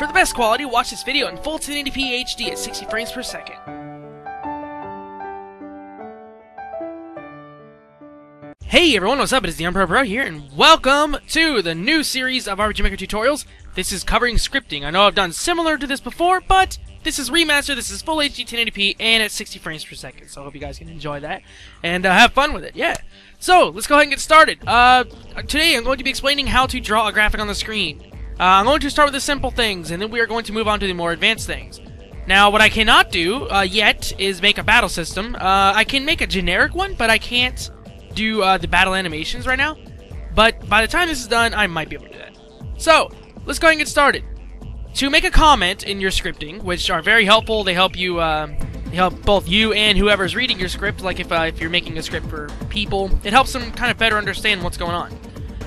For the best quality, watch this video in full 1080p HD at 60 frames per second. Hey everyone, what's up? It is the UnproPro here, and welcome to the new series of RPG Maker tutorials. This is covering scripting. I know I've done similar to this before, but this is remastered, this is full HD 1080p, and at 60 frames per second, so I hope you guys can enjoy that, and uh, have fun with it, yeah. So, let's go ahead and get started. Uh, today I'm going to be explaining how to draw a graphic on the screen. Uh, I'm going to start with the simple things, and then we are going to move on to the more advanced things. Now, what I cannot do uh, yet is make a battle system. Uh, I can make a generic one, but I can't do the battle animations right now. But by the time this is done, I might be able to do that. So, let's go ahead and get started to make a comment in your scripting, which are very helpful. They help you, um, help both you and whoever's reading your script. Like if uh, if you're making a script for people, it helps them kind of better understand what's going on.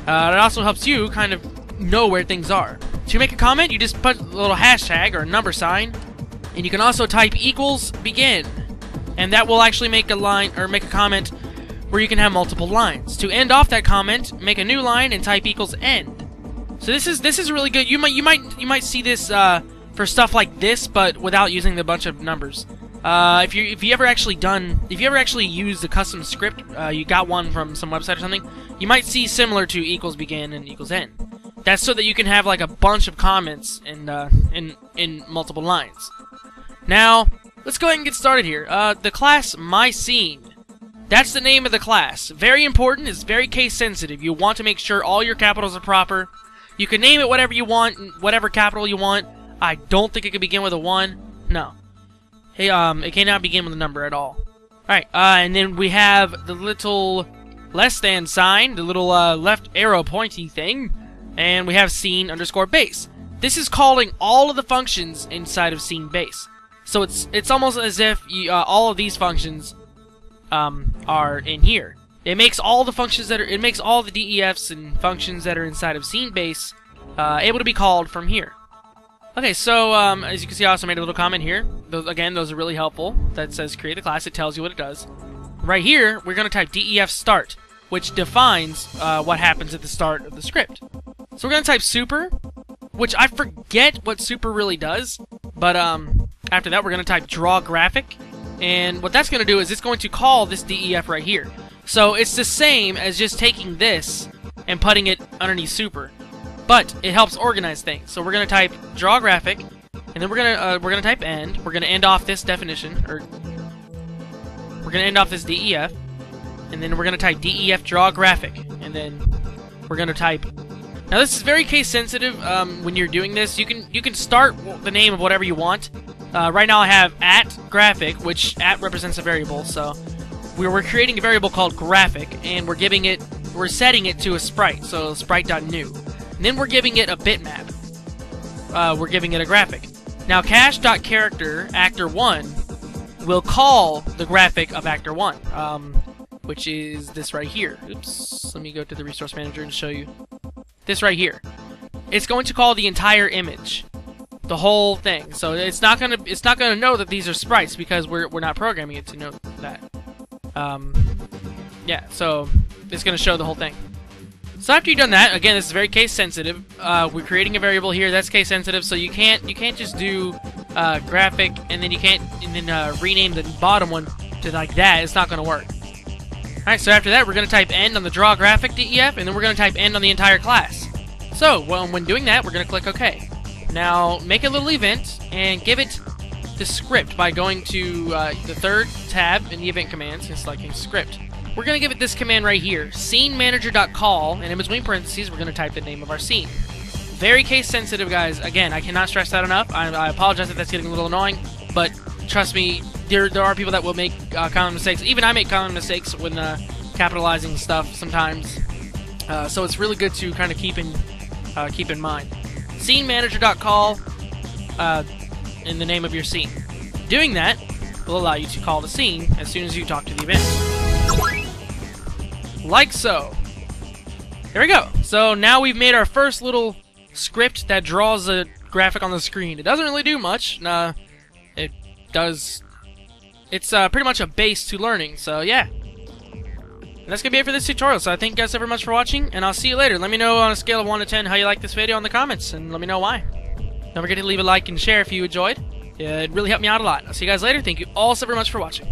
Uh, it also helps you kind of know where things are. To make a comment, you just put a little hashtag or a number sign, and you can also type equals begin, and that will actually make a line or make a comment where you can have multiple lines. To end off that comment, make a new line and type equals end. So this is this is really good. You might you might you might see this uh, for stuff like this, but without using the bunch of numbers. Uh, if you if you ever actually done if you ever actually used a custom script, uh, you got one from some website or something, you might see similar to equals begin and equals end. That's so that you can have like a bunch of comments in uh, in in multiple lines. Now let's go ahead and get started here. Uh, the class my scene. That's the name of the class. Very important. It's very case sensitive. You want to make sure all your capitals are proper. You can name it whatever you want, whatever capital you want. I don't think it could begin with a 1. No. Hey, um, it cannot begin with a number at all. Alright, uh, and then we have the little less than sign, the little, uh, left arrow pointy thing, and we have scene underscore base. This is calling all of the functions inside of scene base. So it's it's almost as if you, uh, all of these functions um, are in here. It makes all the functions that are, it makes all the DEFs and functions that are inside of scene base uh, able to be called from here. Okay, so um, as you can see, I also made a little comment here. Those, again, those are really helpful. That says create the class. It tells you what it does. Right here, we're going to type def start, which defines uh, what happens at the start of the script. So we're to type super, which I forget what super really does, but um, after that, we're to type draw graphic, and what that's to do is it's going to call this def right here. So it's the same as just taking this and putting it underneath super. But it helps organize things. So we're to type draw graphic, and then we're to uh, we're to type end. We're to end off this definition, or we're to end off this DEF, and then we're to type DEF draw graphic, and then we're to type. Now this is very case sensitive. Um, when you're doing this, you can you can start the name of whatever you want. Uh, right now I have at graphic, which at represents a variable, so we we're creating a variable called graphic, and we're giving it, we're setting it to a sprite, so sprite.new. And then we're giving it a bitmap. Uh, we're giving it a graphic. Now, cache.character actor1 will call the graphic of actor1, um, which is this right here. Oops, let me go to the resource manager and show you. This right here. It's going to call the entire image the whole thing. So it's not gonna it's not gonna know that these are sprites because we're we're not programming it to know that. Um, yeah, so it's to show the whole thing. So after you've done that, again, this is very case sensitive. Uh, we're creating a variable here that's case sensitive, so you can't you can't just do uh, graphic and then you can't and then uh, rename the bottom one to like that. It's not going to work. All right, so after that, we're going to type end on the draw graphic DEF, and then we're going to type end on the entire class. So well, when doing that, we're going to click OK. Now make a little event and give it the script by going to uh, the third tab in the event commands and selecting script. We're going to give it this command right here, scenemanager.call, and in between parentheses, we're going to type the name of our scene. Very case sensitive, guys. Again, I cannot stress that enough. I, I apologize if that's getting a little annoying, but trust me, there, there are people that will make uh, common mistakes. Even I make common mistakes when uh, capitalizing stuff sometimes. Uh, so it's really good to kind of keep in uh, keep in mind. Scenemanager.call. Uh, in the name of your scene. Doing that will allow you to call the scene as soon as you talk to the event. Like so. There we go. So now we've made our first little script that draws a graphic on the screen. It doesn't really do much. Nah, it does... It's uh, pretty much a base to learning, so yeah. And that's going to be it for this tutorial, so I thank you guys very much for watching, and I'll see you later. Let me know on a scale of 1 to 10 how you like this video in the comments, and let me know why. Don't forget to leave a like and share if you enjoyed. It really helped me out a lot. I'll see you guys later. Thank you all so very much for watching.